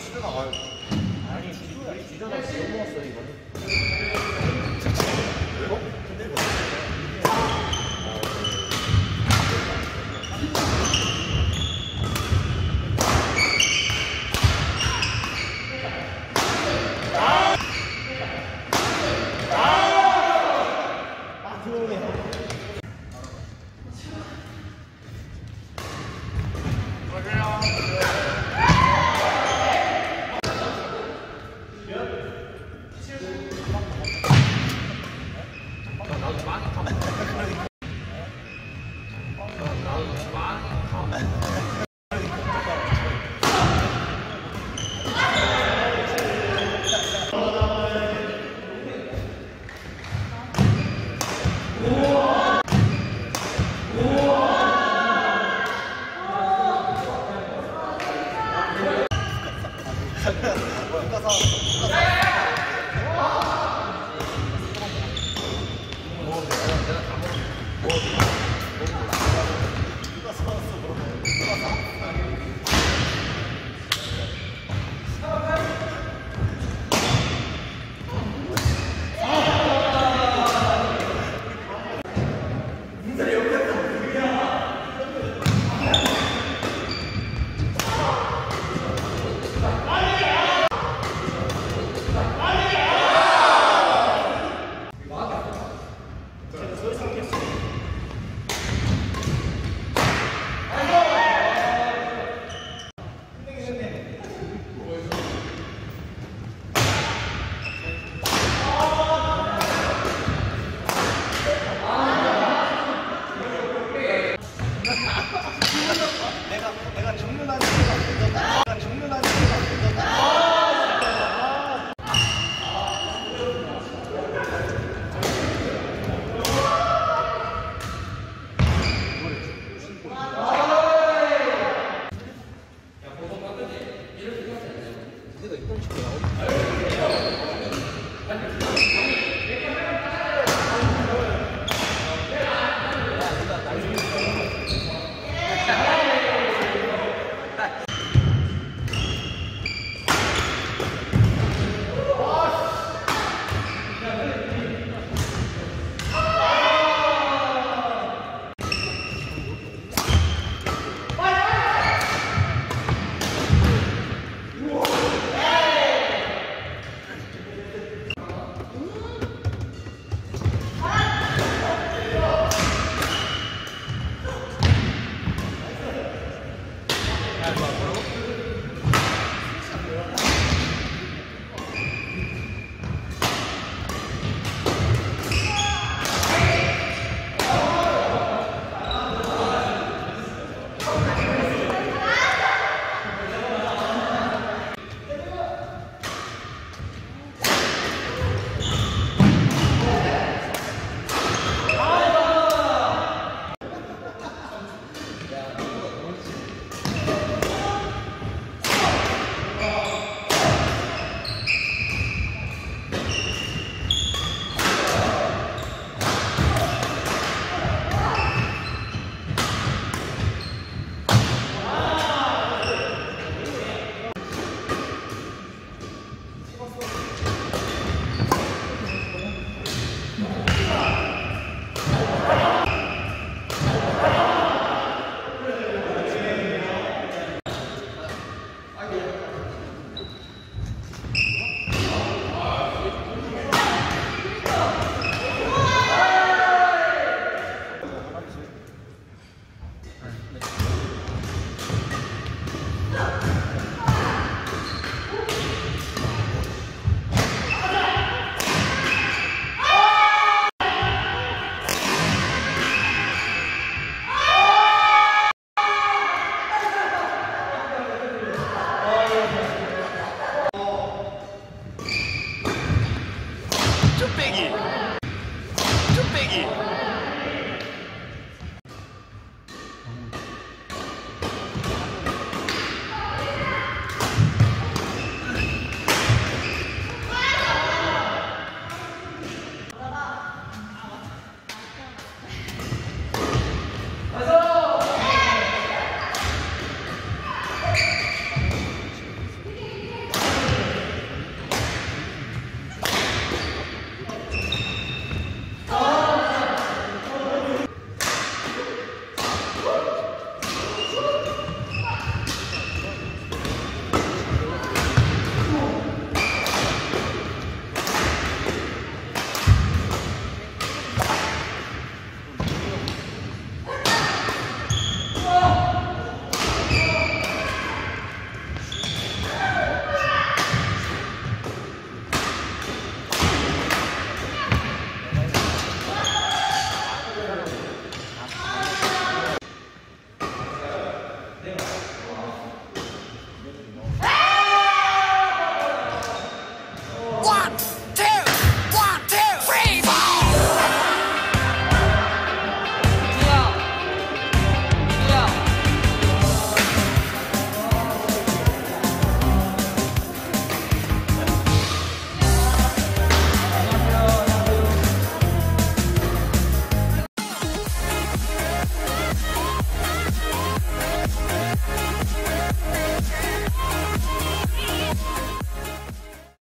시도 나가요. 아니, 뒤져나 못 먹었어, 이거는. 어? 근데 이거.